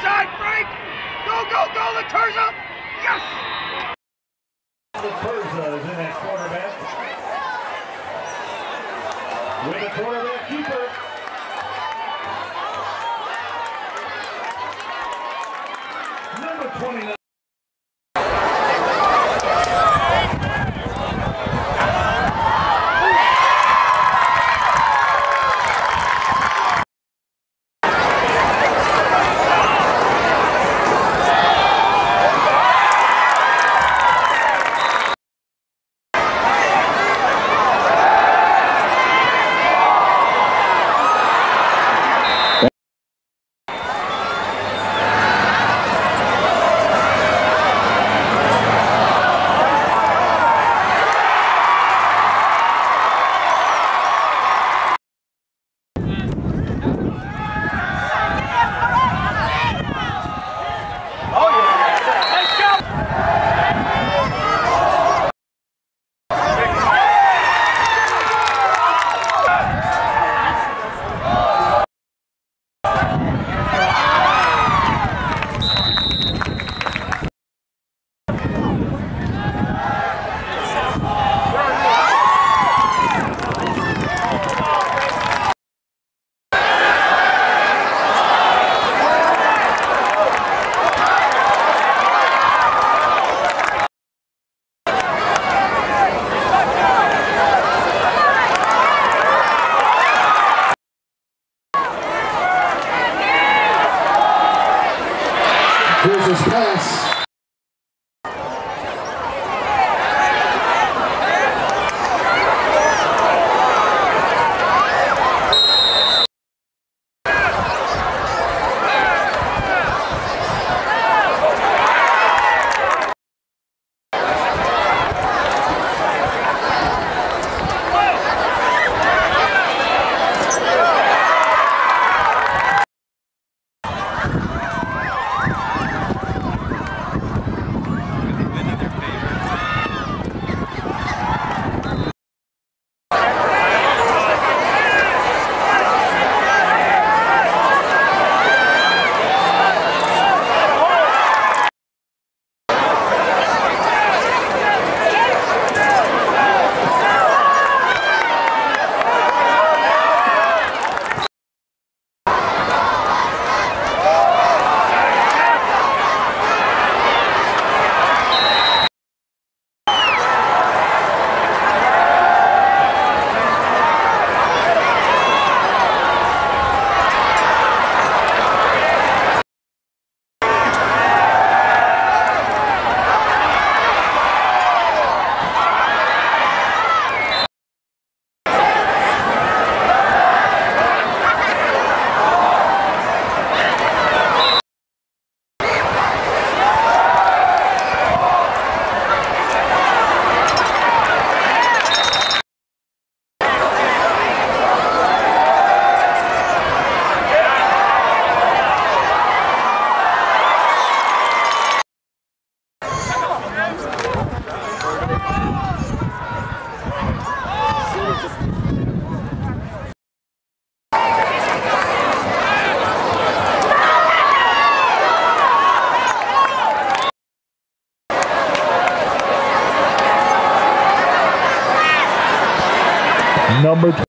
strike! Go, go, go, Laterza! Yes! Laterza is in at quarterback. With the quarterback keeper. Number 29. Here's pass. Number